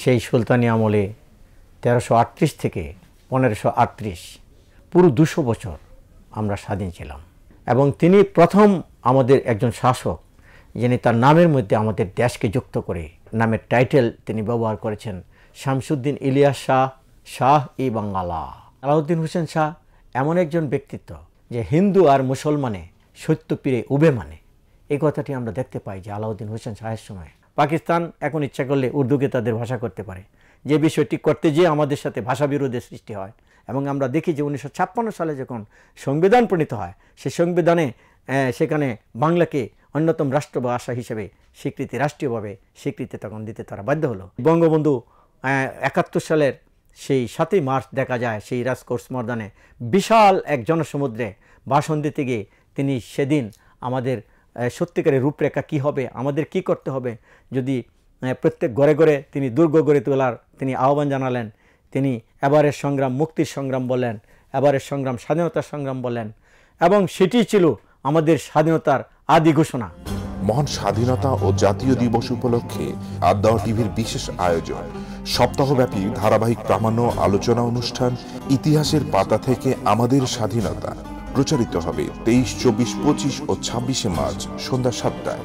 সেই সুলতানি আমলে তেরোশো আটত্রিশ থেকে পনেরোশো আটত্রিশ, পুরো দুশো বছর আমরা স্বাধীন ছিলাম। এবং তিনি প্রথম আমাদের একজন শাসক, যিনি তার নামের মধ্যে আমাদের দেশকে যুক্ত করে, নামের টাইটেল তিনি ব্যবহার করেছেন, শামসুদ্দিন ইলিয়াস শাহ শাহ ই বাঙ্গালা। আলাউদ্দিন হোসেন শাহ এমন একজন ব্যক্তিত্ব যে হিন্দু আর মুসলমানে সত্য পীরে উবে মানে। এই কথাটি আমরা দেখতে পাই যে আলাউদ্দিন হোসেন শাহের সময়। পাকিস্তান এখন ইচ্ছা করলে উর্দুকে তাদের ভাষা করতে পারে। যে বিষয়টি করতে যেয়ে আমাদের সাথে ভাষা বিরোধের সৃষ্টি হয় এবং আমরা দেখি যে উনিশশো ছাপ্পান্ন সালে যখন সংবিধান প্রণীত হয় সেই সংবিধানে সেখানে বাংলাকে অন্যতম রাষ্ট্রভাষা হিসেবে স্বীকৃতি, রাষ্ট্রীয়ভাবে স্বীকৃতি তখন দিতে তারা বাধ্য হলো। বঙ্গবন্ধু একাত্তর সালের সেই সাতই মার্চ দেখা যায়, সেই রাজকোর্স ময়দানে বিশাল এক জনসমুদ্রে ভাষণ দিতে গিয়ে তিনি সেদিন আমাদের সত্যিকারের রূপরেখা কি হবে? আমাদের কি করতে হবে? যদি প্রত্যেক ঘরে ঘরে তিনি দুর্গ গড়ে তোলার তিনি আহ্বান জানালেন, তিনি এবারের সংগ্রাম, মুক্তির সংগ্রাম বলেন, এবারের সংগ্রাম, স্বাধীনতার সংগ্রাম বলেন, এবং সেটি ছিল আমাদের স্বাধীনতার আদি ঘোষণা। মহান স্বাধীনতা ও জাতীয় দিবস উপলক্ষে আদা টিভির বিশেষ আয়োজন। সপ্তাহব্যাপী ধারাবাহিক প্রামাণ্য আলোচনা অনুষ্ঠান ইতিহাসের পাতা থেকে আমাদের স্বাধীনতা। প্রচারিত হবে তেইশ চব্বিশ পঁচিশ ও ছাব্বিশে মার্চ সন্ধ্যা সাতটায়।